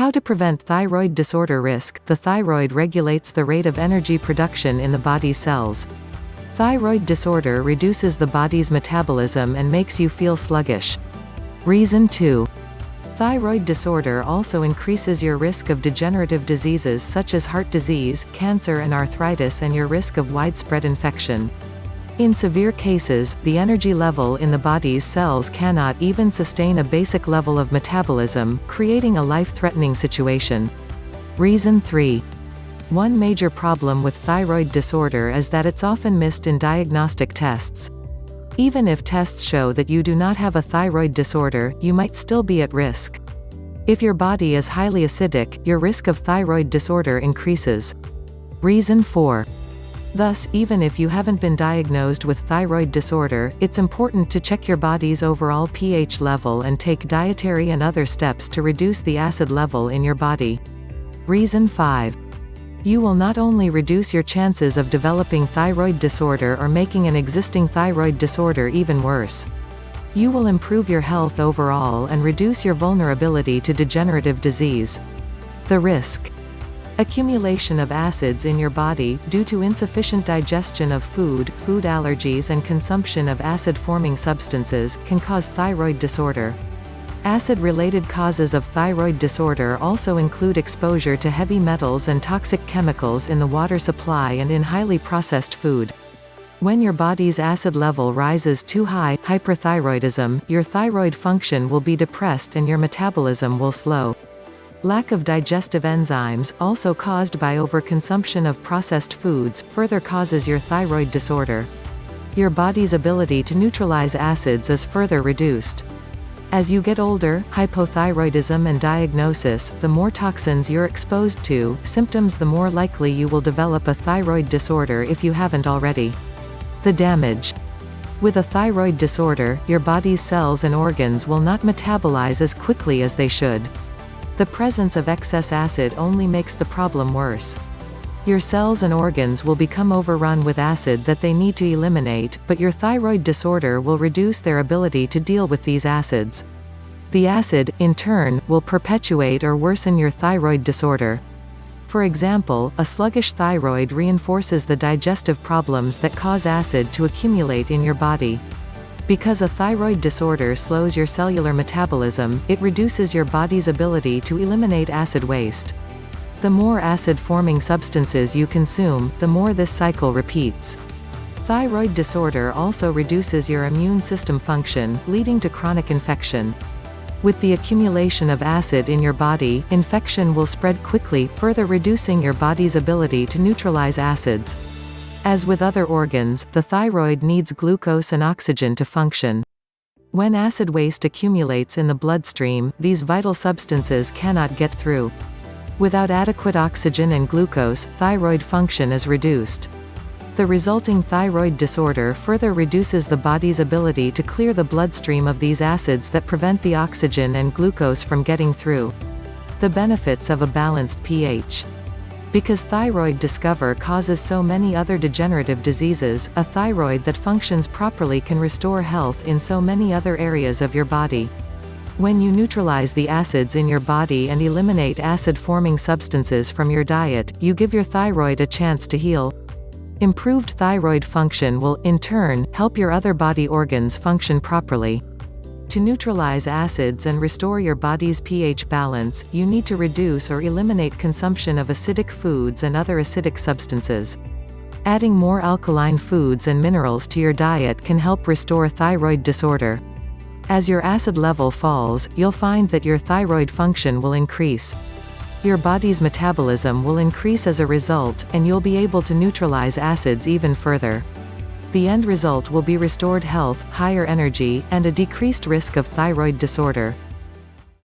How to prevent thyroid disorder risk The thyroid regulates the rate of energy production in the body's cells. Thyroid disorder reduces the body's metabolism and makes you feel sluggish. Reason 2. Thyroid disorder also increases your risk of degenerative diseases such as heart disease, cancer and arthritis and your risk of widespread infection. In severe cases, the energy level in the body's cells cannot even sustain a basic level of metabolism, creating a life-threatening situation. Reason 3. One major problem with thyroid disorder is that it's often missed in diagnostic tests. Even if tests show that you do not have a thyroid disorder, you might still be at risk. If your body is highly acidic, your risk of thyroid disorder increases. Reason 4. Thus, even if you haven't been diagnosed with thyroid disorder, it's important to check your body's overall pH level and take dietary and other steps to reduce the acid level in your body. Reason 5. You will not only reduce your chances of developing thyroid disorder or making an existing thyroid disorder even worse. You will improve your health overall and reduce your vulnerability to degenerative disease. The risk. Accumulation of acids in your body, due to insufficient digestion of food, food allergies and consumption of acid-forming substances, can cause thyroid disorder. Acid-related causes of thyroid disorder also include exposure to heavy metals and toxic chemicals in the water supply and in highly processed food. When your body's acid level rises too high, hyperthyroidism, your thyroid function will be depressed and your metabolism will slow. Lack of digestive enzymes, also caused by overconsumption of processed foods, further causes your thyroid disorder. Your body's ability to neutralize acids is further reduced. As you get older, hypothyroidism and diagnosis, the more toxins you're exposed to, symptoms the more likely you will develop a thyroid disorder if you haven't already. The damage. With a thyroid disorder, your body's cells and organs will not metabolize as quickly as they should. The presence of excess acid only makes the problem worse. Your cells and organs will become overrun with acid that they need to eliminate, but your thyroid disorder will reduce their ability to deal with these acids. The acid, in turn, will perpetuate or worsen your thyroid disorder. For example, a sluggish thyroid reinforces the digestive problems that cause acid to accumulate in your body. Because a thyroid disorder slows your cellular metabolism, it reduces your body's ability to eliminate acid waste. The more acid-forming substances you consume, the more this cycle repeats. Thyroid disorder also reduces your immune system function, leading to chronic infection. With the accumulation of acid in your body, infection will spread quickly, further reducing your body's ability to neutralize acids. As with other organs, the thyroid needs glucose and oxygen to function. When acid waste accumulates in the bloodstream, these vital substances cannot get through. Without adequate oxygen and glucose, thyroid function is reduced. The resulting thyroid disorder further reduces the body's ability to clear the bloodstream of these acids that prevent the oxygen and glucose from getting through. The benefits of a balanced pH. Because thyroid disorder causes so many other degenerative diseases, a thyroid that functions properly can restore health in so many other areas of your body. When you neutralize the acids in your body and eliminate acid-forming substances from your diet, you give your thyroid a chance to heal. Improved thyroid function will, in turn, help your other body organs function properly. To neutralize acids and restore your body's pH balance, you need to reduce or eliminate consumption of acidic foods and other acidic substances. Adding more alkaline foods and minerals to your diet can help restore thyroid disorder. As your acid level falls, you'll find that your thyroid function will increase. Your body's metabolism will increase as a result, and you'll be able to neutralize acids even further. The end result will be restored health, higher energy, and a decreased risk of thyroid disorder.